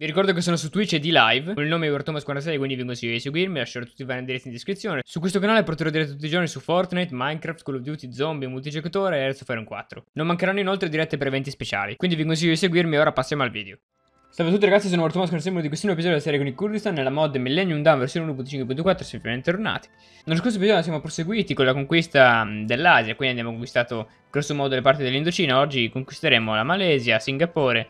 Vi ricordo che sono su Twitch e di live, con il nome Thomas46, quindi vi consiglio di seguirmi, lascerò tutti i vari indirizzi in descrizione. Su questo canale porterò dirette tutti i giorni su Fortnite, Minecraft, Call of Duty, Zombie, multigiocatore e Hearts of Iron 4. Non mancheranno inoltre dirette per eventi speciali, quindi vi consiglio di seguirmi e ora passiamo al video. Salve a tutti ragazzi, sono Thomas con uno di questi nuovi episodi della serie con il Kurdistan nella mod Millennium Dawn versione 1.5.4 siamo bentornati. Nello scorso episodio siamo proseguiti con la conquista dell'Asia, quindi abbiamo conquistato grosso modo le parti dell'Indocina, oggi conquisteremo la Malesia, Singapore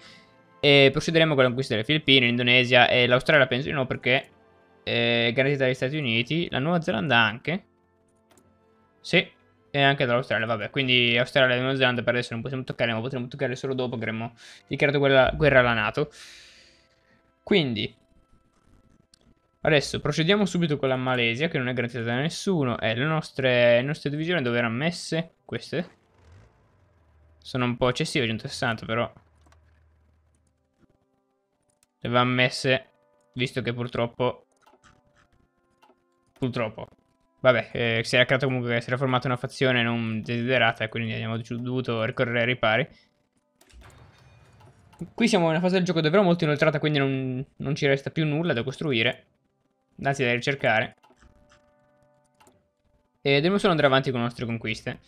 e procederemo con la conquista delle Filippine, l'Indonesia e l'Australia penso di no perché è garantita dagli Stati Uniti, la Nuova Zelanda anche. Sì, e anche dall'Australia, vabbè. Quindi Australia e Nuova Zelanda per adesso non possiamo toccare, ma potremo toccare solo dopo che avremo dichiarato guerra, guerra alla Nato. Quindi, adesso procediamo subito con la Malesia, che non è garantita da nessuno. E le nostre, le nostre divisioni dove erano messe? Queste? Sono un po' eccessive, 160 però. Le vanno messe, visto che purtroppo... Purtroppo. Vabbè, eh, si era creata comunque, si era formata una fazione non desiderata quindi abbiamo dovuto ricorrere ai ripari. Qui siamo in una fase del gioco davvero molto inoltrata, quindi non, non ci resta più nulla da costruire. Anzi, da ricercare. E dobbiamo solo andare avanti con le nostre conquiste.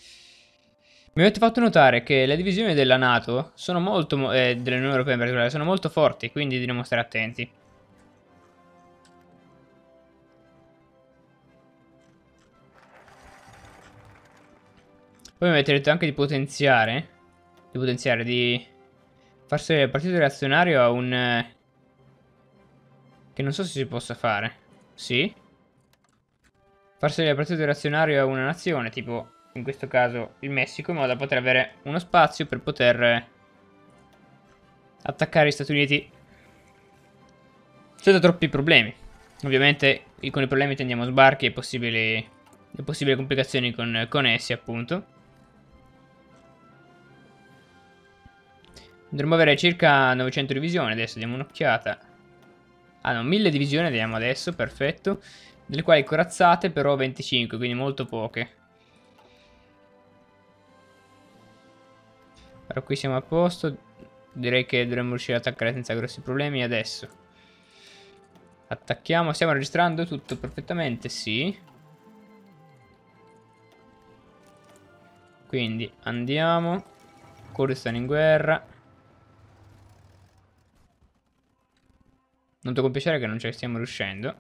Mi avete fatto notare che le divisioni della Nato sono molto, eh, dell'Unione Europea in particolare, sono molto forti, quindi dobbiamo stare attenti. Poi mi avete detto anche di potenziare, di potenziare, di far salire il partito reazionario a un... Eh, che non so se si possa fare. Sì? Far salire il partito reazionario a una nazione, tipo in questo caso il Messico, in modo da poter avere uno spazio per poter attaccare gli Stati Uniti senza troppi problemi. Ovviamente con i problemi tendiamo sbarchi e possibili, e possibili complicazioni con, con essi, appunto. Dovremmo avere circa 900 divisioni, adesso diamo un'occhiata. Ah no, 1000 divisioni abbiamo adesso, perfetto. Delle quali corazzate però 25, quindi molto poche. Però qui siamo a posto. Direi che dovremmo riuscire ad attaccare senza grossi problemi adesso. Attacchiamo. Stiamo registrando tutto perfettamente? Sì. Quindi andiamo. Kurdistan in guerra. Noto con piacere che non ne stiamo riuscendo.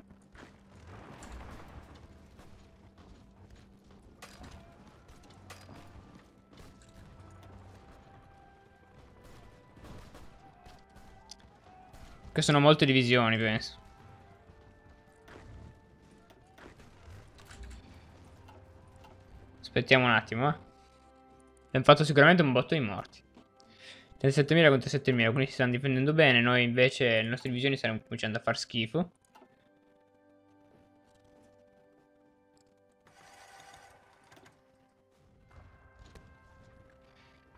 Che sono molte divisioni, penso. Aspettiamo un attimo, eh. Abbiamo fatto sicuramente un botto di morti. 37.000 contro 7.000, quindi si stanno difendendo bene. Noi invece, le nostre divisioni stanno cominciando a far schifo.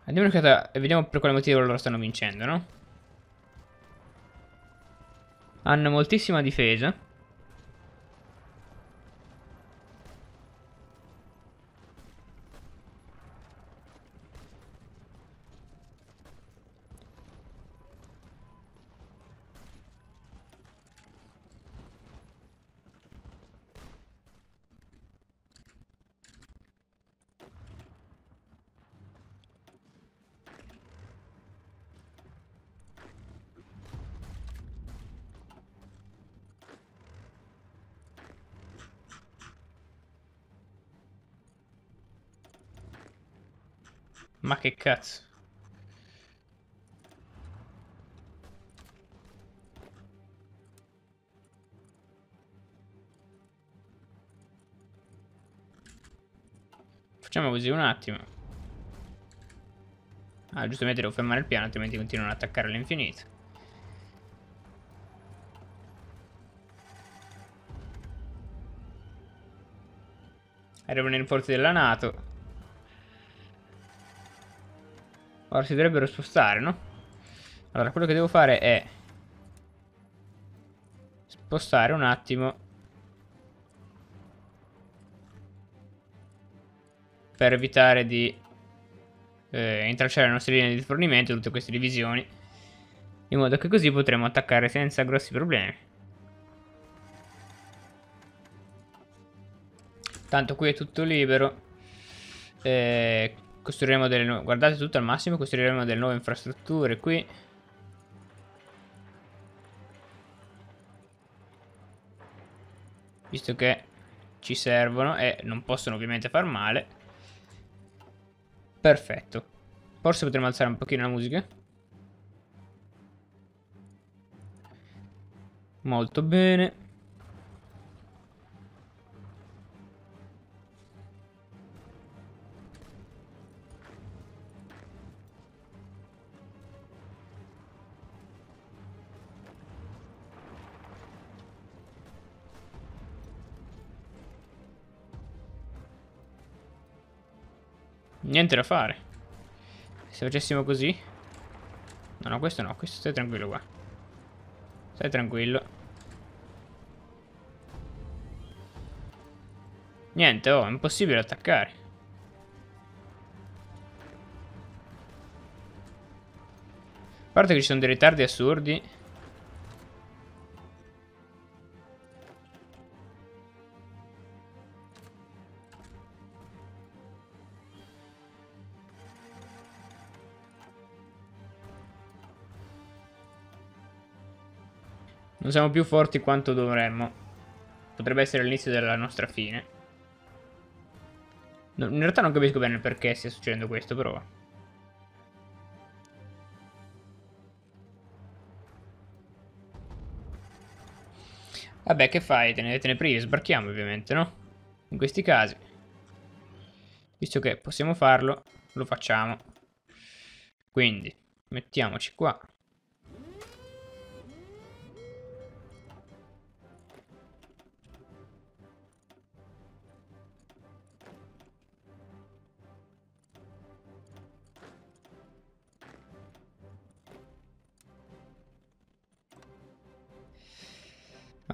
Andiamo e vediamo per quale motivo loro stanno vincendo, no? Hanno moltissima difesa. Ma che cazzo. Facciamo così un attimo. Ah, giustamente devo fermare il piano, altrimenti continuano ad attaccare all'infinito. Arrivano i rinforzi della Nato. Ora si dovrebbero spostare, no? Allora, quello che devo fare è... Spostare un attimo. Per evitare di... Eh, intralciare le nostre linee di fornimento, tutte queste divisioni. In modo che così potremo attaccare senza grossi problemi. Tanto qui è tutto libero. Eh, costruiremo delle nuove... Guardate tutto al massimo, costruiremo delle nuove infrastrutture qui. Visto che ci servono e non possono ovviamente far male. Perfetto. Forse potremmo alzare un pochino la musica. Molto bene. Niente da fare. Se facessimo così. No, no, questo no. Questo stai tranquillo qua. Stai tranquillo. Niente, oh, è impossibile attaccare. A parte che ci sono dei ritardi assurdi. Non siamo più forti quanto dovremmo. Potrebbe essere l'inizio della nostra fine. No, in realtà non capisco bene perché stia succedendo questo, però... Vabbè, che fai? Te ne, te ne privi? Sbarchiamo, ovviamente, no? In questi casi. Visto che possiamo farlo, lo facciamo. Quindi, mettiamoci qua.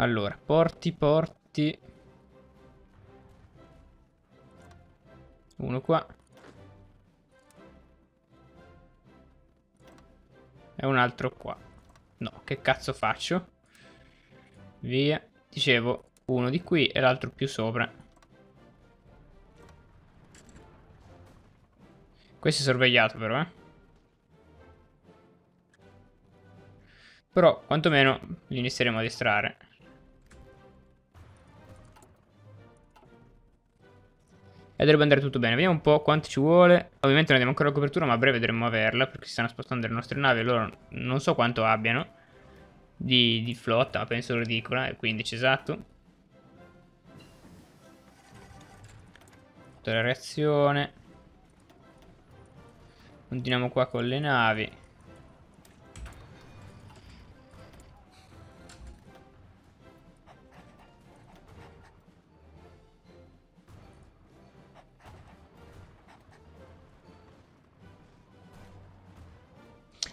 Allora, porti, porti. Uno qua. E un altro qua. No, che cazzo faccio? Via. Dicevo, uno di qui e l'altro più sopra. Questo è sorvegliato però, eh. Però, quantomeno, li inizieremo a distrarre. E dovrebbe andare tutto bene. Vediamo un po' quanto ci vuole. Ovviamente non abbiamo ancora la copertura, ma a breve dovremmo averla. Perché si stanno spostando le nostre navi. Loro non so quanto abbiano di, di flotta, ma penso ridicola. È 15 esatto. Tutta la reazione. Continuiamo qua con le navi.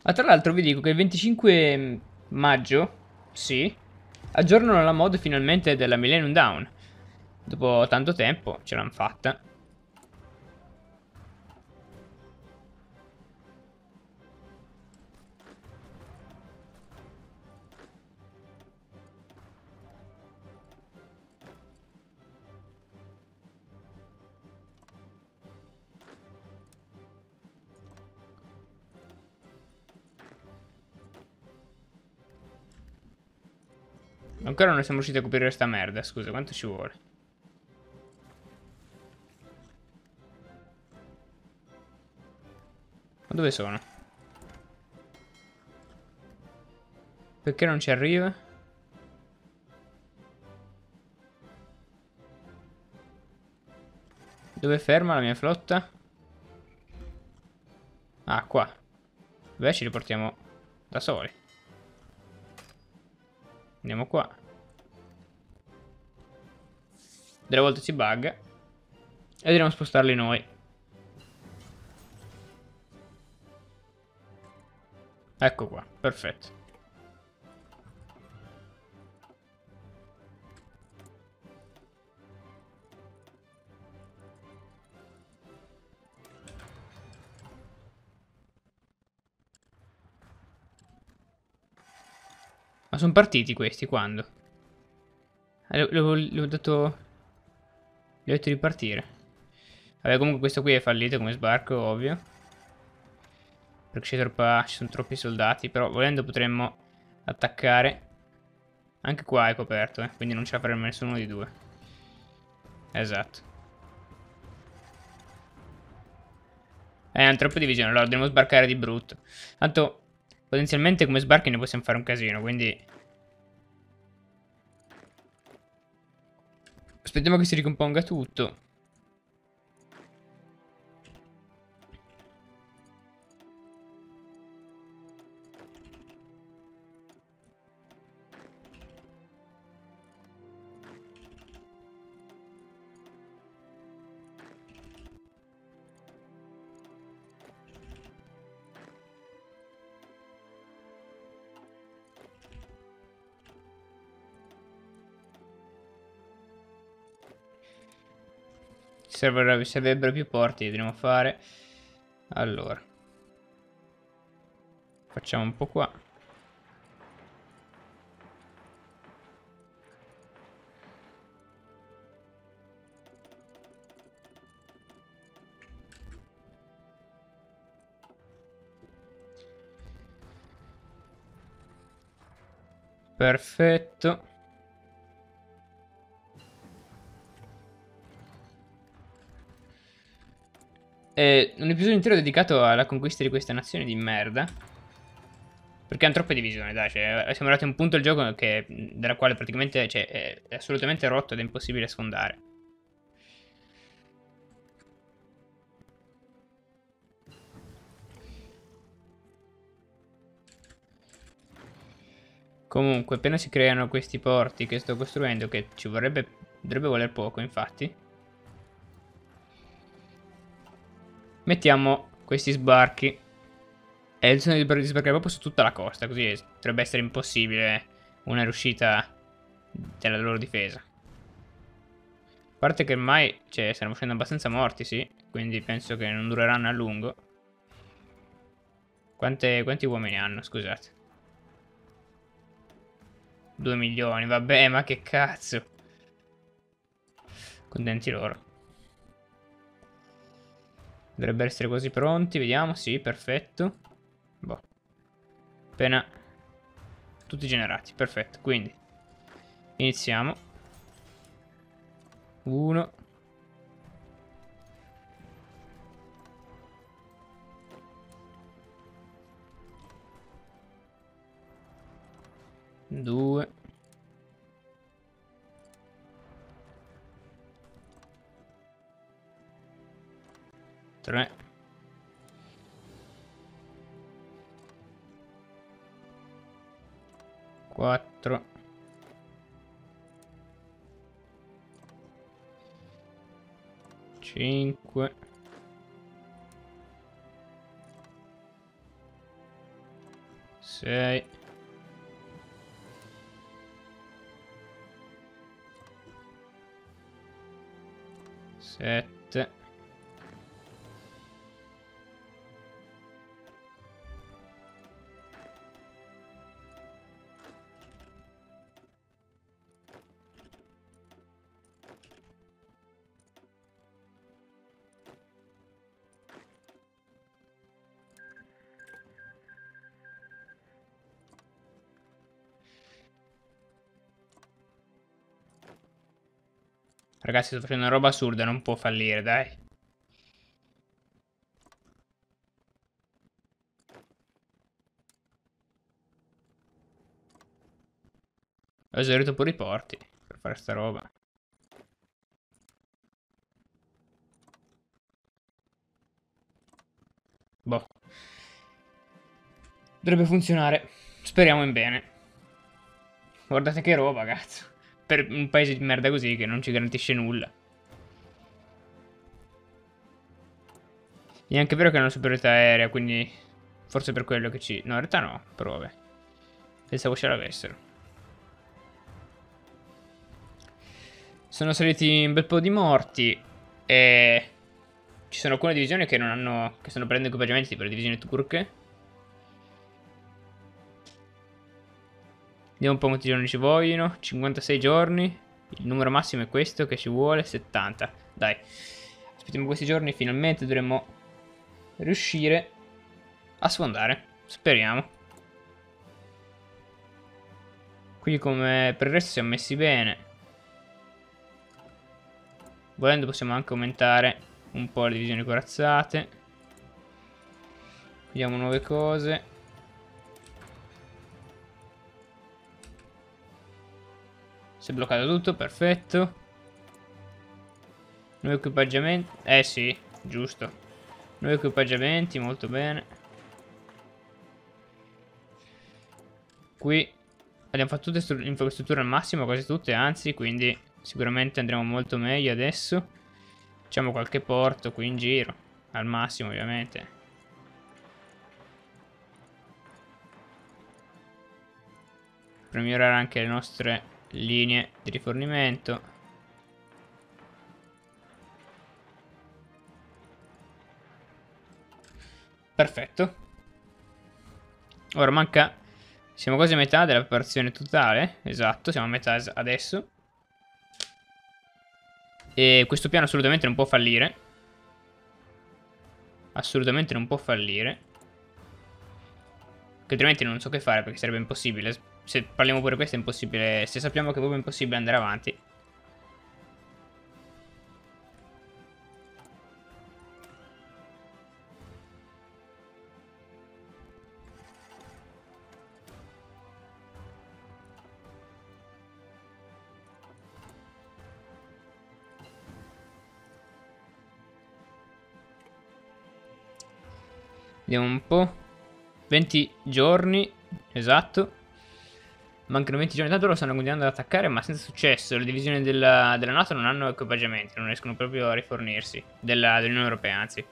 Ma tra l'altro vi dico che il 25 maggio, sì, aggiornano la mod finalmente della Millennium Down. Dopo tanto tempo ce l'hanno fatta. Ancora non siamo riusciti a coprire sta merda, scusa, quanto ci vuole? Ma dove sono? Perché non ci arriva? Dove ferma la mia flotta? Ah, qua. Beh, ci riportiamo da soli. Andiamo qua. Delle volte si bugga. E dobbiamo spostarli noi. Ecco qua, perfetto. Ma sono partiti questi, quando? Eh, le ho dato... Gli ho detto di partire. Vabbè, comunque questo qui è fallito come sbarco, ovvio. Perché troppa... ci sono troppi soldati, però volendo potremmo attaccare. Anche qua è coperto, eh, quindi non ce la faremo nessuno di due. Esatto. Eh, hanno troppe divisioni, allora dobbiamo sbarcare di brutto. Tanto, potenzialmente come sbarchi ne possiamo fare un casino, quindi... Aspettiamo che si ricomponga tutto. Server, servirebbero più porti, dobbiamo fare. Allora. Facciamo un po' qua. Perfetto. È un episodio intero dedicato alla conquista di queste nazioni di merda. Perché hanno troppe divisioni, dai. Cioè, siamo arrivati a un punto del gioco che, dalla quale praticamente cioè, è assolutamente rotto ed è impossibile sfondare. Comunque, appena si creano questi porti che sto costruendo, che ci vorrebbe, dovrebbe voler poco, infatti. Mettiamo questi sbarchi. E il sogno di sbarcare proprio su tutta la costa, così potrebbe essere impossibile una riuscita della loro difesa. A parte che ormai cioè, stanno facendo abbastanza morti, sì. Quindi penso che non dureranno a lungo. Quante, quanti uomini hanno, scusate? 2 milioni, vabbè, ma che cazzo. Contenti loro. Dovrebbero essere quasi pronti, vediamo, sì, perfetto. Boh. Appena tutti generati, perfetto, quindi iniziamo. Uno. Due. 3 4 5 6 7 Ragazzi, sto facendo una roba assurda, non può fallire, dai. Ho esaurito pure i porti per fare sta roba. Boh. Dovrebbe funzionare. Speriamo in bene. Guardate che roba, cazzo per un paese di merda così che non ci garantisce nulla. È anche vero che hanno superiorità aerea, quindi forse per quello che ci... No, in realtà no, però. Pensavo ce l'avessero. Sono saliti un bel po' di morti e... Ci sono alcune divisioni che non hanno... che stanno prendendo equipaggiamenti tipo le divisioni turche. Vediamo un po' quanti giorni ci vogliono. 56 giorni. Il numero massimo è questo che ci vuole, 70. Dai. Aspettiamo questi giorni, finalmente dovremmo riuscire a sfondare. Speriamo. Qui come per il resto siamo messi bene. Volendo possiamo anche aumentare un po' le divisioni corazzate. Vediamo nuove cose. Si è bloccato tutto, perfetto. Nuovi equipaggiamenti. Eh sì, giusto. Nuovi equipaggiamenti, molto bene. Qui abbiamo fatto tutte le infrastrutture al massimo, quasi tutte, anzi, quindi sicuramente andremo molto meglio adesso. Facciamo qualche porto qui in giro, al massimo ovviamente. Per migliorare anche le nostre linee di rifornimento. Perfetto. Ora manca... Siamo quasi a metà della preparazione totale. Esatto, siamo a metà adesso. E questo piano assolutamente non può fallire. Assolutamente non può fallire. Che altrimenti non so che fare perché sarebbe impossibile. Se parliamo pure questo è impossibile. Se sappiamo che è proprio impossibile andare avanti. Vediamo un po'. 20 giorni, esatto. Mancano 20 giorni, tanto loro stanno continuando ad attaccare, ma senza successo. Le divisioni della, della NATO non hanno equipaggiamenti, non riescono proprio a rifornirsi. Dell'Unione Europea, anzi.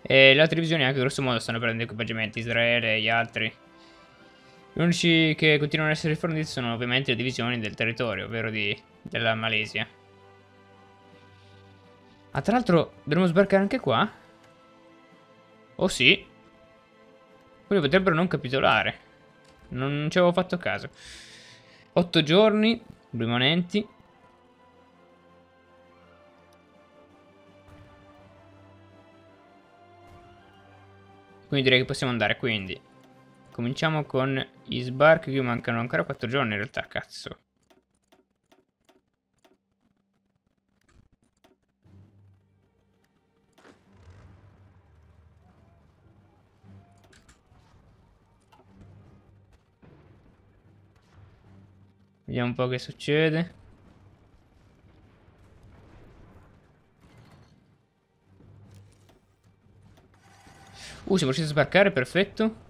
E le altre divisioni anche grosso modo stanno prendendo equipaggiamenti, Israele e gli altri. Gli unici che continuano ad essere riforniti sono ovviamente le divisioni del territorio, ovvero di, della Malesia. Ah, tra l'altro, dovremmo sbarcare anche qua? Oh sì, quelli potrebbero non capitolare. Non ci avevo fatto caso. Otto giorni rimanenti. Quindi direi che possiamo andare, quindi. Cominciamo con gli sbarchi, qui mancano ancora quattro giorni in realtà, cazzo. Vediamo un po' che succede. Uh, siamo riusciti a sbarcare, perfetto.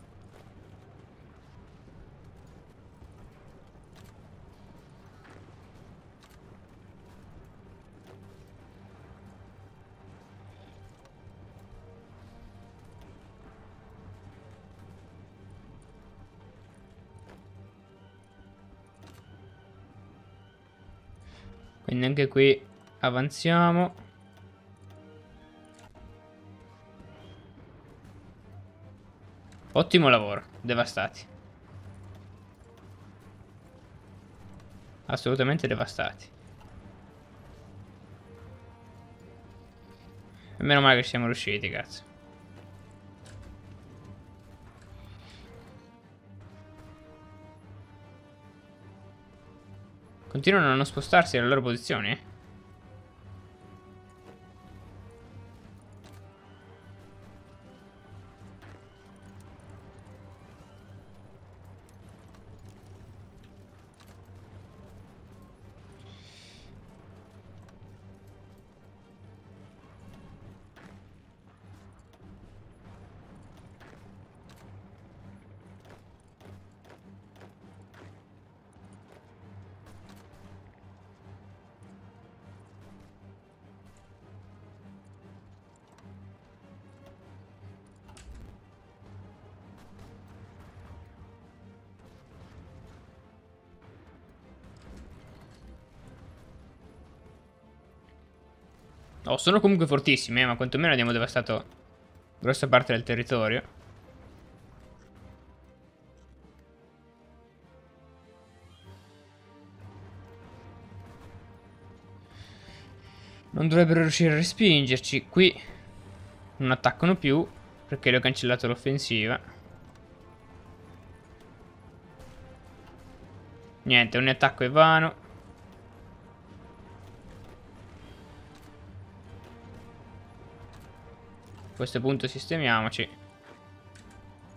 Qui avanziamo. Ottimo lavoro, devastati. Assolutamente devastati. E meno male che siamo riusciti, cazzo. Continuano a non spostarsi dalle loro posizioni? Oh, sono comunque fortissimi, eh, ma quantomeno abbiamo devastato grossa parte del territorio. Non dovrebbero riuscire a respingerci. Qui non attaccano più perché le ho cancellato l'offensiva. Niente, ogni attacco è vano. A questo punto sistemiamoci.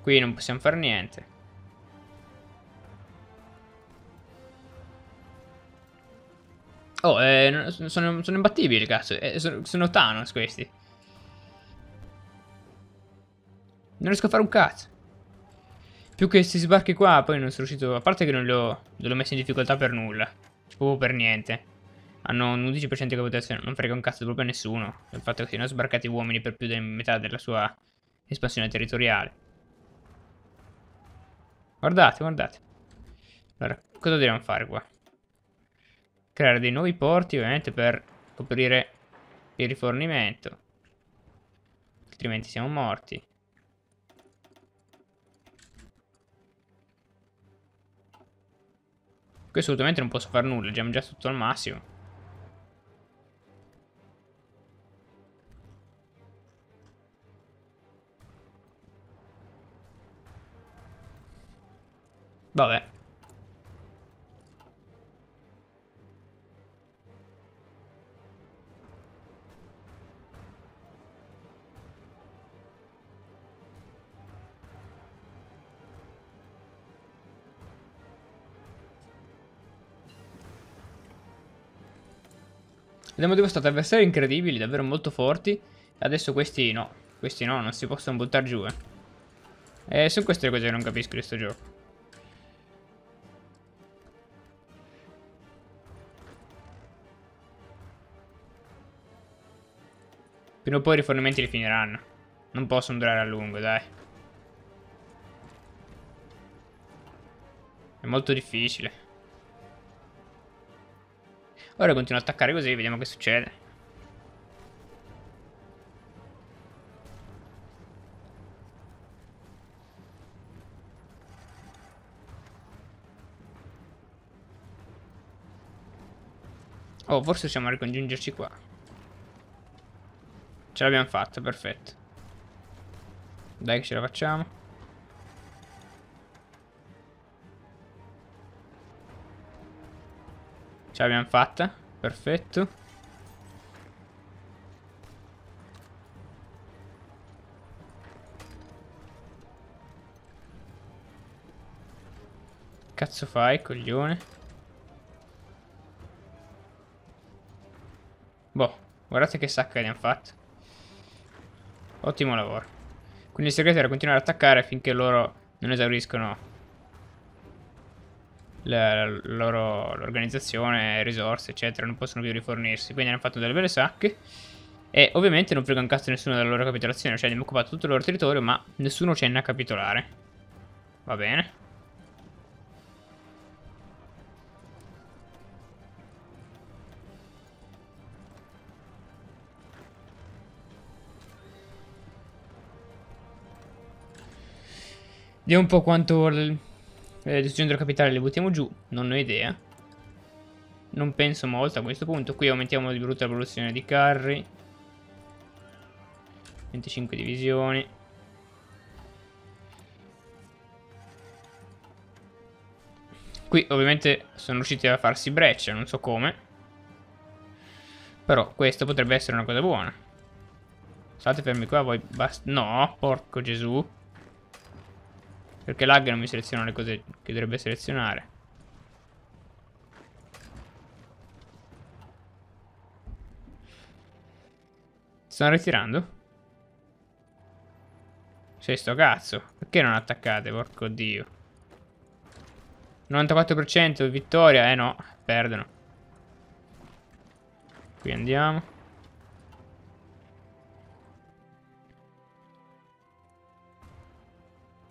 Qui non possiamo fare niente. Oh, eh, sono, sono, imbattibili, cazzo. Eh, sono, sono Thanos questi. Non riesco a fare un cazzo. Più che questi sbarchi qua, poi non sono riuscito... A parte che non li ho, non ho messo in difficoltà per nulla. Proprio per niente. Hanno un 11% di capitazione. Non frega un cazzo proprio a nessuno. Il fatto che siano sbarcati uomini per più di metà della sua espansione territoriale. Guardate, guardate. Allora, cosa dobbiamo fare qua? creare dei nuovi porti ovviamente per coprire il rifornimento. Altrimenti siamo morti. Qui assolutamente non posso fare nulla, abbiamo già tutto al massimo. Vabbè. Abbiamo devastato avversari incredibili, davvero molto forti. Adesso questi no. Questi no, non si possono buttare giù, eh. eh sono queste le cose che non capisco di questo gioco. Prima o poi i rifornimenti li finiranno. Non possono durare a lungo, dai. È molto difficile. Ora continuo ad attaccare così, vediamo che succede. Oh, forse riusciamo a ricongiungerci qua. Ce l'abbiamo fatta, perfetto. Dai che ce la facciamo. Ce l'abbiamo fatta. Perfetto. Cazzo fai, coglione? Boh, guardate che sacca abbiamo fatto. Ottimo lavoro. Quindi il segreto era continuare ad attaccare finché loro non esauriscono l'organizzazione, risorse, eccetera, non possono più rifornirsi. Quindi hanno fatto delle belle sacche. E ovviamente non frega un cazzo nessuno della loro capitolazione. Cioè abbiamo occupato tutto il loro territorio, ma nessuno cenna a capitolare. Va bene. Vediamo un po' quanto le decisioni della capitale le buttiamo giù, non ho idea. Non penso molto a questo punto. Qui aumentiamo di brutta la produzione di carri. 25 divisioni. Qui ovviamente sono riusciti a farsi breccia, non so come. Però questo potrebbe essere una cosa buona. State fermi qua, voi basta... No, porco Gesù. Perché lag non mi seleziona le cose che dovrebbe selezionare. Stanno ritirando? Sei sto cazzo. Perché non attaccate, porco dio. 94% vittoria, eh no, perdono. Qui andiamo.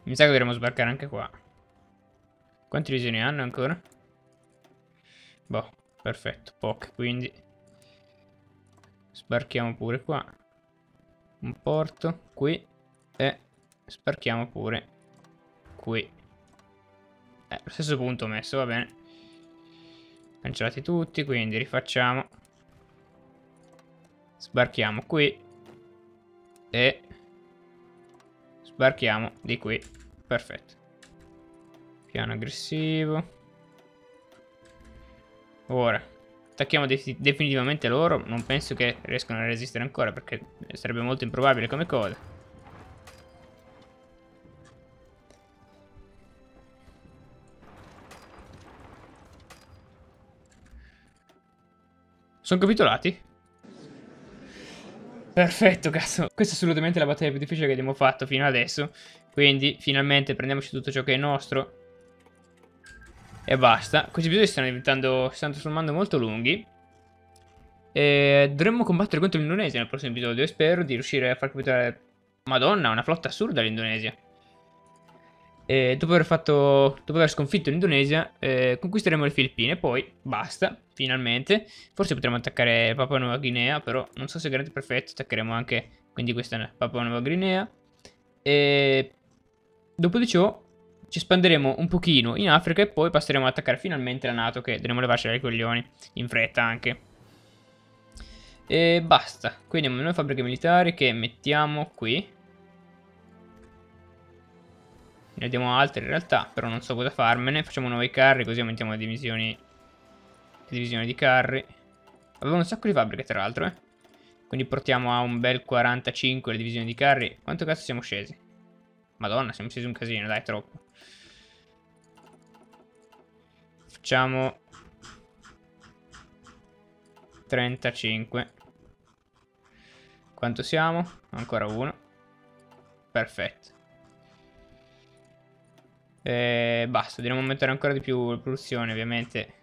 Mi sa che dovremmo sbarcare anche qua. Quante visioni hanno ancora? Boh, perfetto, poche, quindi sbarchiamo pure qua. Un porto qui e sbarchiamo pure qui. Eh, lo stesso punto messo, va bene. Cancellati tutti, quindi rifacciamo. Sbarchiamo qui. E... Sbarchiamo di qui. Perfetto. Piano aggressivo. Ora, attacchiamo de definitivamente loro. Non penso che riescano a resistere ancora perché sarebbe molto improbabile come cosa. Sono capitolati? Perfetto, cazzo. Questa è assolutamente la battaglia più difficile che abbiamo fatto fino adesso. Quindi, finalmente, prendiamoci tutto ciò che è nostro. E basta. Questi episodi stanno diventando, stanno trasformando molto lunghi. E dovremmo combattere contro l'Indonesia nel prossimo episodio. E spero di riuscire a far capitare... Madonna, una flotta assurda l'Indonesia. E dopo aver fatto... Dopo aver sconfitto l'Indonesia, eh, conquisteremo le Filippine. Poi, basta, finalmente. Forse potremo attaccare Papua Nuova Guinea, però non so se è grande perfetto. Attaccheremo anche, quindi questa Papua Nuova Guinea. E... Dopo di ciò ci espanderemo un pochino in Africa e poi passeremo ad attaccare finalmente la Nato che dovremo levarci dai coglioni, in fretta anche. E basta, qui andiamo nelle fabbriche militari che mettiamo qui. Ne abbiamo altre in realtà, però non so cosa farmene. Facciamo nuovi carri così aumentiamo le divisioni, le divisioni di carri. Avevo un sacco di fabbriche tra l'altro, eh. Quindi portiamo a un bel 45 le divisioni di carri. Quanto cazzo siamo scesi? Madonna, siamo scesi un casino, dai, troppo. Facciamo 35. Quanto siamo? Ancora uno. Perfetto. E basta, dobbiamo aumentare ancora di più la produzione, ovviamente.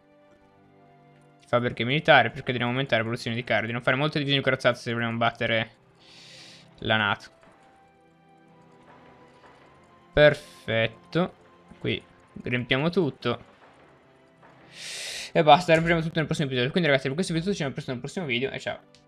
Fabbriche militari, perché dobbiamo aumentare la produzione di carri. Non fare molte divisioni corazzate se vogliamo battere la NATO. Perfetto. Qui riempiamo tutto. E basta, riprendiamo tutto nel prossimo episodio. Quindi ragazzi, per questo video ci vediamo presto nel prossimo video e ciao.